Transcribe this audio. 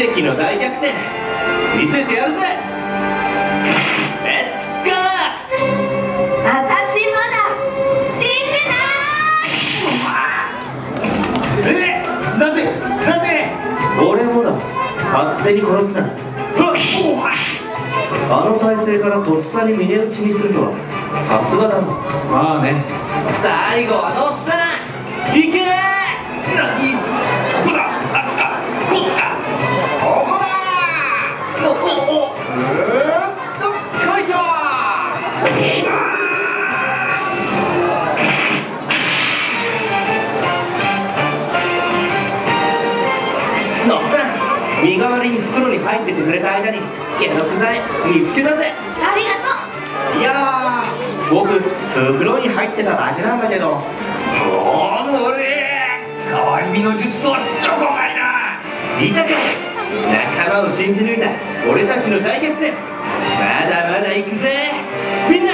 奇跡の大逆転見せてやるぜ。レッツゴー私まだ死んでない。えなんでなんで？俺もだ。勝手に殺すな。あの体勢からとっさに峰打ちにするとはさすがだな。まあね。最後はのっさん行け！何？身代わりに袋に入っててくれた間に解毒剤見つけたぜ。ありがとう。いやー僕袋に入ってただけなんだけど。もう俺変わり身の術とはチョコがいな見たか仲間を信じ抜いた俺たちの大逆転。まだまだ行くぜ。みんな